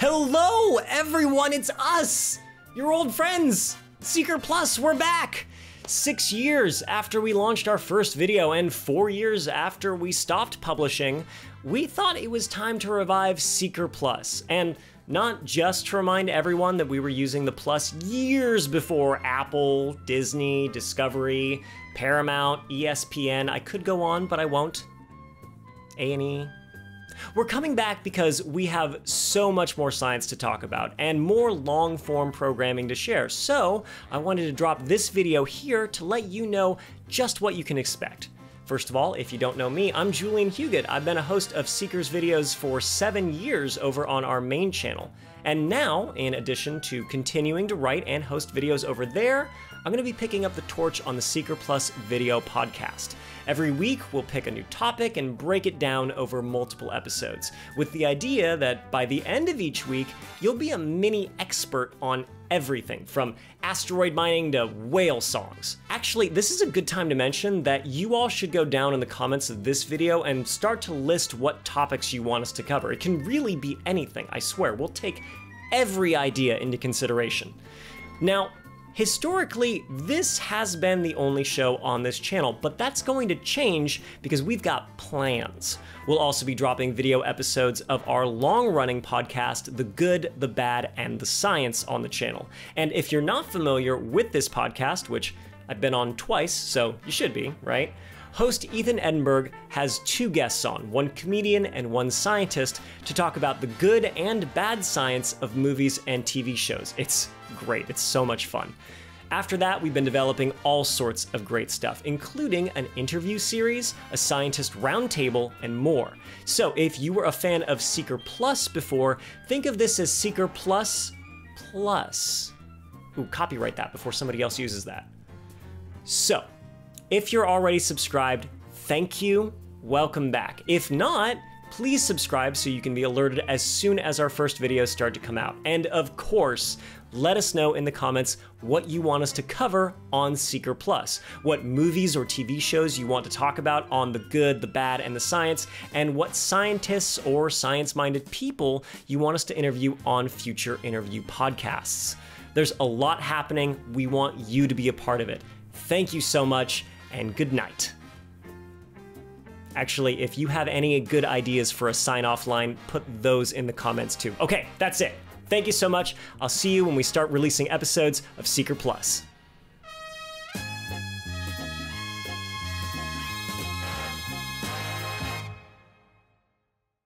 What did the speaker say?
Hello, everyone, it's us, your old friends. Seeker Plus, we're back. Six years after we launched our first video and four years after we stopped publishing, we thought it was time to revive Seeker Plus. And not just to remind everyone that we were using the Plus years before Apple, Disney, Discovery, Paramount, ESPN. I could go on, but I won't. A&E, we're coming back because we have so much more science to talk about and more long form programming to share. So I wanted to drop this video here to let you know just what you can expect. First of all, if you don't know me, I'm Julian Huguet. I've been a host of Seekers videos for seven years over on our main channel. And now, in addition to continuing to write and host videos over there, I'm going to be picking up the torch on the Seeker Plus video podcast. Every week, we'll pick a new topic and break it down over multiple episodes, with the idea that by the end of each week, you'll be a mini expert on everything from asteroid mining to whale songs. Actually, this is a good time to mention that you all should go down in the comments of this video and start to list what topics you want us to cover. It can really be anything, I swear. We'll take every idea into consideration. Now, Historically, this has been the only show on this channel, but that's going to change because we've got plans. We'll also be dropping video episodes of our long-running podcast, The Good, the Bad, and the Science on the channel. And if you're not familiar with this podcast, which I've been on twice, so you should be, right? Host Ethan Edinburgh has two guests on, one comedian and one scientist, to talk about the good and bad science of movies and TV shows. It's great, it's so much fun. After that, we've been developing all sorts of great stuff, including an interview series, a scientist roundtable, and more. So if you were a fan of Seeker Plus before, think of this as Seeker Plus Plus. Ooh, copyright that before somebody else uses that. So, if you're already subscribed, thank you, welcome back. If not, please subscribe so you can be alerted as soon as our first videos start to come out. And of course, let us know in the comments what you want us to cover on Seeker Plus, what movies or TV shows you want to talk about on the good, the bad, and the science, and what scientists or science minded people you want us to interview on future interview podcasts. There's a lot happening. We want you to be a part of it. Thank you so much, and good night. Actually, if you have any good ideas for a sign off line, put those in the comments too. Okay, that's it. Thank you so much. I'll see you when we start releasing episodes of Seeker Plus.